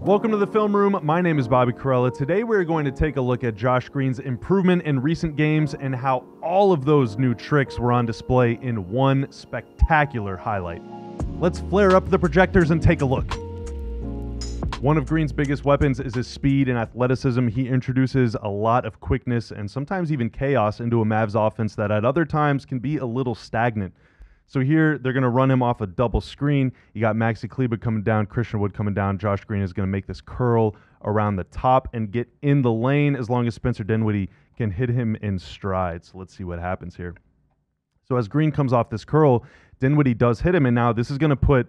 Welcome to the film room. My name is Bobby Karalla. Today we're going to take a look at Josh Green's improvement in recent games and how all of those new tricks were on display in one spectacular highlight. Let's flare up the projectors and take a look. One of Green's biggest weapons is his speed and athleticism. He introduces a lot of quickness and sometimes even chaos into a Mavs offense that at other times can be a little stagnant. So here they're going to run him off a double screen. You got Maxi Kleber coming down, Christian Wood coming down. Josh Green is going to make this curl around the top and get in the lane as long as Spencer Dinwiddie can hit him in stride. So let's see what happens here. So as Green comes off this curl, Dinwiddie does hit him, and now this is going to put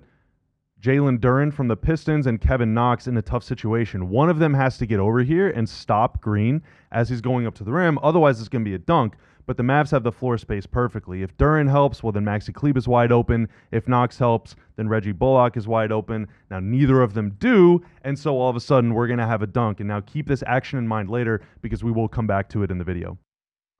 Jalen Duren from the Pistons and Kevin Knox in a tough situation. One of them has to get over here and stop Green as he's going up to the rim. Otherwise, it's going to be a dunk but the Mavs have the floor space perfectly. If Duren helps, well, then Maxi Kleber is wide open. If Knox helps, then Reggie Bullock is wide open. Now, neither of them do, and so all of a sudden, we're going to have a dunk. And now keep this action in mind later because we will come back to it in the video.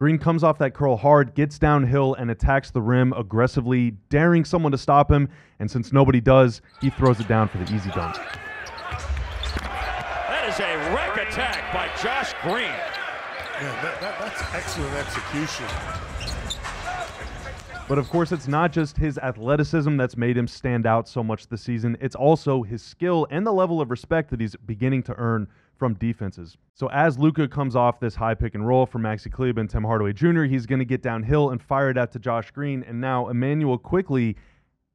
Green comes off that curl hard, gets downhill, and attacks the rim aggressively, daring someone to stop him. And since nobody does, he throws it down for the easy dunk. That is a wreck attack by Josh Green. That, that, that's excellent execution. But of course, it's not just his athleticism that's made him stand out so much this season. It's also his skill and the level of respect that he's beginning to earn from defenses. So as Luka comes off this high pick and roll for Maxi Kleber and Tim Hardaway Jr., he's going to get downhill and fire it out to Josh Green. And now Immanuel Quickley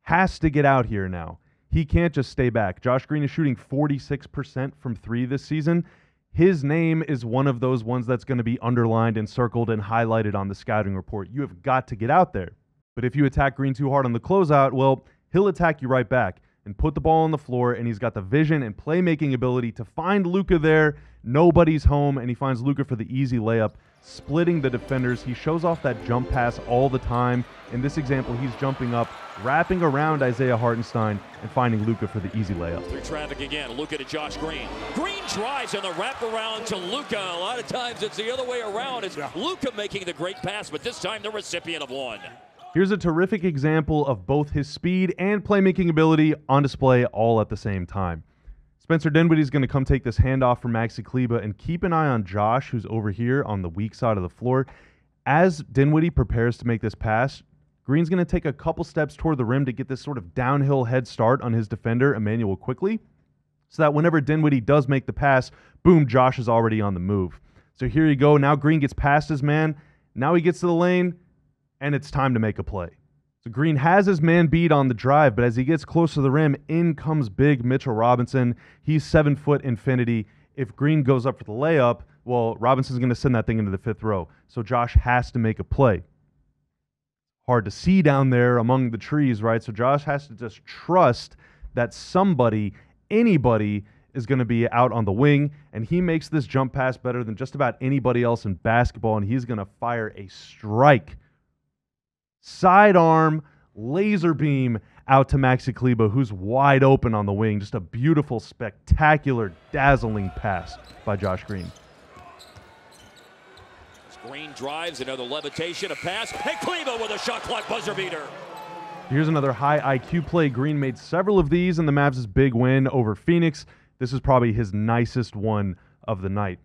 has to get out here now. He can't just stay back. Josh Green is shooting 46% from three this season his name is one of those ones that's going to be underlined and circled and highlighted on the scouting report. You have got to get out there. But if you attack Green too hard on the closeout, well, he'll attack you right back and put the ball on the floor. And he's got the vision and playmaking ability to find Luka there. Nobody's home, and he finds Luka for the easy layup, splitting the defenders. He shows off that jump pass all the time. In this example, he's jumping up wrapping around Isaiah Hartenstein and finding Luka for the easy layup. Through traffic again, Luka to Josh Green. Green drives and the wraparound to Luka. A lot of times it's the other way around. It's yeah. Luka making the great pass, but this time the recipient of one. Here's a terrific example of both his speed and playmaking ability on display all at the same time. Spencer Dinwiddie is going to come take this handoff from Maxi Kleber and keep an eye on Josh, who's over here on the weak side of the floor. As Dinwiddie prepares to make this pass, Green's going to take a couple steps toward the rim to get this sort of downhill head start on his defender, Immanuel Quickley, so that whenever Dinwiddie does make the pass, boom, Josh is already on the move. So here you go. Now Green gets past his man. Now he gets to the lane, and it's time to make a play. So Green has his man beat on the drive, but as he gets close to the rim, in comes big Mitchell Robinson. He's seven foot infinity. If Green goes up for the layup, well, Robinson's going to send that thing into the fifth row. So Josh has to make a play hard to see down there among the trees, right? So Josh has to just trust that somebody, anybody, is going to be out on the wing, and he makes this jump pass better than just about anybody else in basketball, and he's going to fire a strike. Sidearm, laser beam out to Maxi Kleber, who's wide open on the wing. Just a beautiful, spectacular, dazzling pass by Josh Green. Green drives, another levitation, a pass. Hey, Kleber with a shot clock buzzer beater. Here's another high IQ play. Green made several of these in the Mavs' big win over Phoenix. This is probably his nicest one of the night.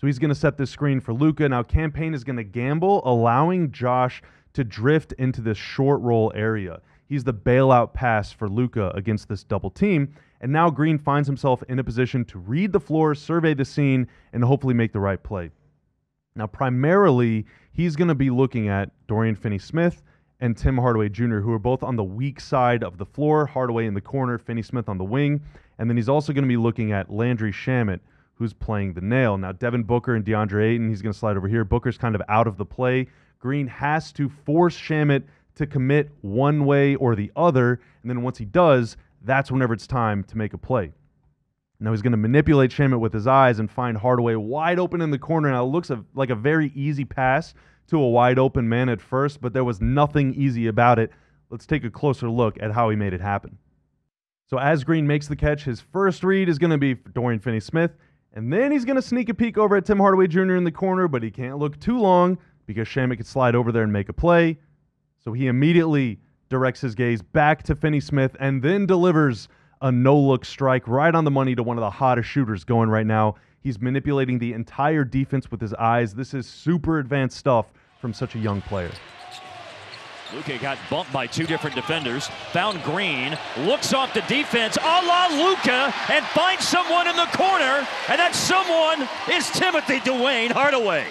So he's going to set this screen for Luka. Now, Cam Payne is going to gamble, allowing Josh to drift into this short roll area. He's the bailout pass for Luka against this double team. And now Green finds himself in a position to read the floor, survey the scene, and hopefully make the right play. Now, primarily, he's going to be looking at Dorian Finney Smith and Tim Hardaway Jr., who are both on the weak side of the floor. Hardaway in the corner, Finney Smith on the wing. And then he's also going to be looking at Landry Shamet, who's playing the nail. Now, Devin Booker and DeAndre Ayton, he's going to slide over here. Booker's kind of out of the play. Green has to force Shamet to commit one way or the other. And then once he does, that's whenever it's time to make a play. Now he's going to manipulate Shamet with his eyes and find Hardaway wide open in the corner. Now it looks like a very easy pass to a wide open man at first, but there was nothing easy about it. Let's take a closer look at how he made it happen. So as Green makes the catch, his first read is going to be Dorian Finney-Smith, and then he's going to sneak a peek over at Tim Hardaway Jr. in the corner, but he can't look too long because Shamet could slide over there and make a play. So he immediately directs his gaze back to Finney-Smith and then delivers a no look strike right on the money to one of the hottest shooters going right now. He's manipulating the entire defense with his eyes. This is super advanced stuff from such a young player. Luka got bumped by two different defenders, found Green, looks off the defense, a la Luka, and finds someone in the corner, and that someone is Timothy Dwayne Hardaway.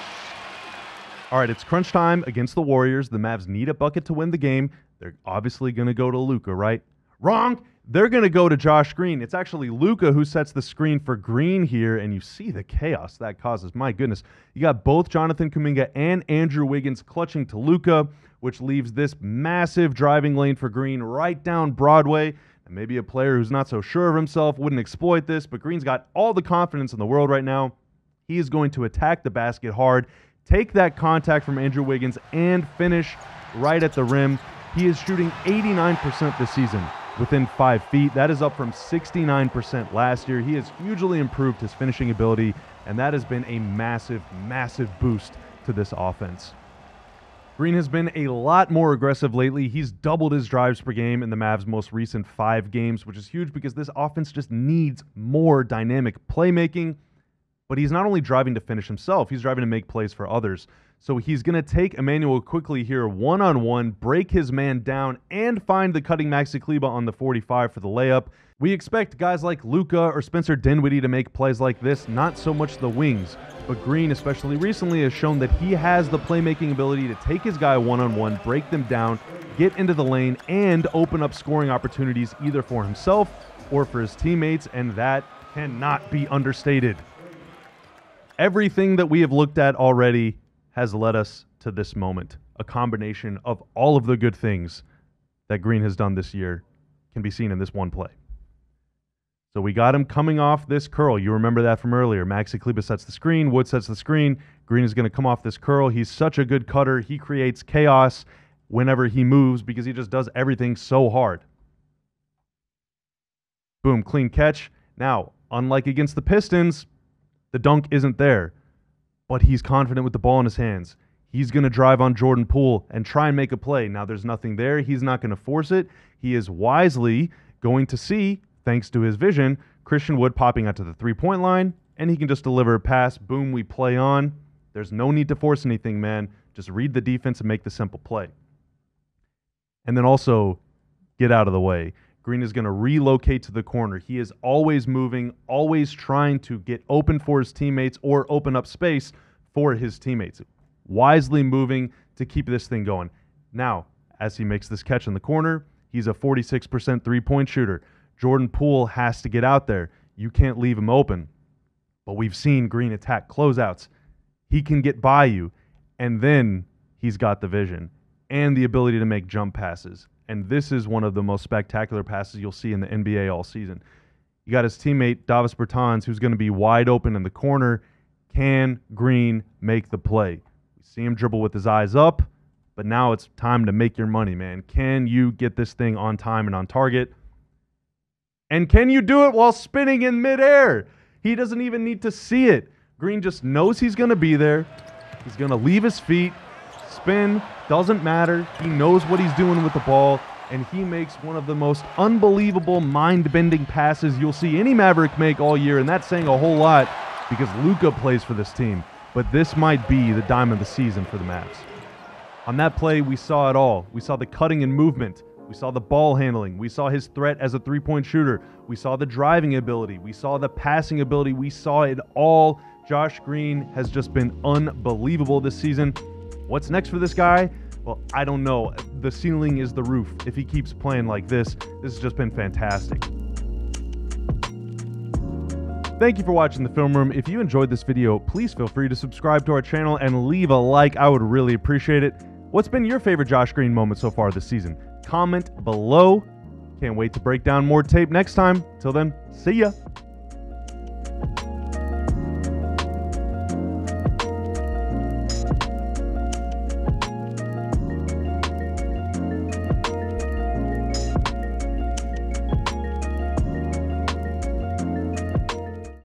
All right, it's crunch time against the Warriors. The Mavs need a bucket to win the game. They're obviously going to go to Luka, right? Wrong. They're going to go to Josh Green. It's actually Luka who sets the screen for Green here, and you see the chaos that causes. My goodness. You got both Jonathan Kuminga and Andrew Wiggins clutching to Luka, which leaves this massive driving lane for Green right down Broadway. And maybe a player who's not so sure of himself wouldn't exploit this, but Green's got all the confidence in the world right now. He is going to attack the basket hard, take that contact from Andrew Wiggins, and finish right at the rim. He is shooting 89% this season within five feet. That is up from 69% last year. He has hugely improved his finishing ability, and that has been a massive, massive boost to this offense. Green has been a lot more aggressive lately. He's doubled his drives per game in the Mavs' most recent five games, which is huge because this offense just needs more dynamic playmaking. But he's not only driving to finish himself, he's driving to make plays for others. So he's going to take Immanuel Quickley here one on one, break his man down, and find the cutting Maxi Kleber on the 45 for the layup. We expect guys like Luka or Spencer Dinwiddie to make plays like this, not so much the wings. But Green, especially recently, has shown that he has the playmaking ability to take his guy one on one, break them down, get into the lane, and open up scoring opportunities either for himself or for his teammates, and that cannot be understated. Everything that we have looked at already has led us to this moment. A combination of all of the good things that Green has done this year can be seen in this one play. So we got him coming off this curl. You remember that from earlier. Maxi Kleber sets the screen, Wood sets the screen. Green is going to come off this curl. He's such a good cutter. He creates chaos whenever he moves because he just does everything so hard. Boom, clean catch. Now, unlike against the Pistons, the dunk isn't there but he's confident with the ball in his hands. He's going to drive on Jordan Poole and try and make a play. Now, there's nothing there. He's not going to force it. He is wisely going to see, thanks to his vision, Christian Wood popping out to the three point line, and he can just deliver a pass. Boom, we play on. There's no need to force anything, man. Just read the defense and make the simple play. And then also get out of the way. Green is going to relocate to the corner. He is always moving, always trying to get open for his teammates or open up space for his teammates. Wisely moving to keep this thing going. Now, as he makes this catch in the corner, he's a 46% three point shooter. Jordan Poole has to get out there. You can't leave him open. But we've seen Green attack closeouts. He can get by you, and then he's got the vision and the ability to make jump passes and this is one of the most spectacular passes you'll see in the NBA all season. You got his teammate Davis Bertans, who's going to be wide open in the corner. Can Green make the play? We see him dribble with his eyes up, but now it's time to make your money, man. Can you get this thing on time and on target? And can you do it while spinning in midair? He doesn't even need to see it. Green just knows he's going to be there. He's going to leave his feet, spin, doesn't matter. He knows what he's doing with the ball, and he makes one of the most unbelievable, mind bending passes you'll see any Maverick make all year, and that's saying a whole lot because Luka plays for this team. But this might be the dime of the season for the Mavs. On that play, we saw it all. We saw the cutting and movement. We saw the ball handling. We saw his threat as a three point shooter. We saw the driving ability. We saw the passing ability. We saw it all. Josh Green has just been unbelievable this season. What's next for this guy? Well, I don't know. The ceiling is the roof. If he keeps playing like this, this has just been fantastic. Thank you for watching the film room. If you enjoyed this video, please feel free to subscribe to our channel and leave a like. I would really appreciate it. What's been your favorite Josh Green moment so far this season? Comment below. Can't wait to break down more tape next time. Till then, see ya.